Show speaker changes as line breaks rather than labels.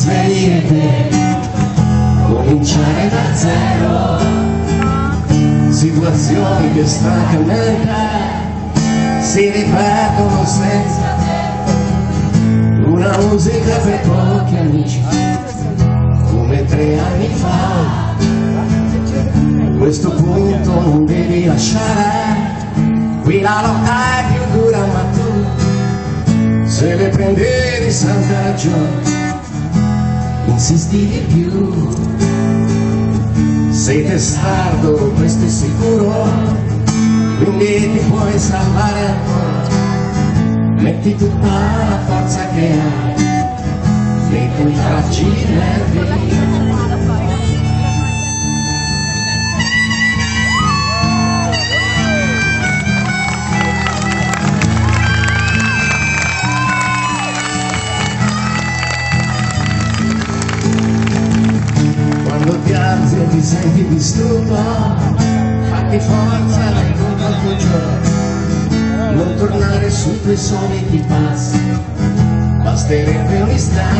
risvegli cominciare da zero. Situazioni che stancamente si ripetono senza te. Una musica per pochi amici come tre anni fa. A questo punto non devi lasciare qui la lotta è più dura ma tu se le prendevi santa ragione insisti di più. Sei testardo questo è sicuro. Quindi ti puoi salvare. Ancora metti tutta la forza che hai nei tuoi fragili ti senti distrutto fatti forza dai conto al tuo giorno. Non tornare sui tuoi soliti passi basterebbe un istante